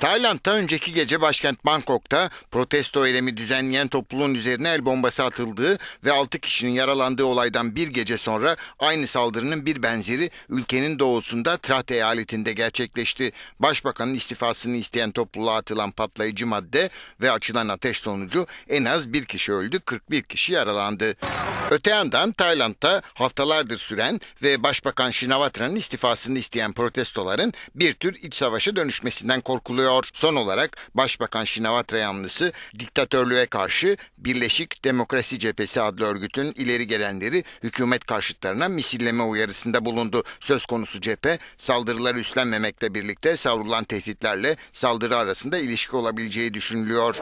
Tayland'da önceki gece başkent Bangkok'ta protesto eylemi düzenleyen topluluğun üzerine el bombası atıldığı ve 6 kişinin yaralandığı olaydan bir gece sonra aynı saldırının bir benzeri ülkenin doğusunda Trat eyaletinde gerçekleşti. Başbakanın istifasını isteyen topluluğa atılan patlayıcı madde ve açılan ateş sonucu en az bir kişi öldü, 41 kişi yaralandı. Öte yandan Tayland'da haftalardır süren ve Başbakan Shinawatran'ın istifasını isteyen protestoların bir tür iç savaşa dönüşmesinden korkuluyor. Son olarak Başbakan Shinawatra yanlısı diktatörlüğe karşı Birleşik Demokrasi Cephesi adlı örgütün ileri gelenleri hükümet karşıtlarına misilleme uyarısında bulundu. Söz konusu cephe saldırıları üstlenmemekle birlikte savrulan tehditlerle saldırı arasında ilişki olabileceği düşünülüyor.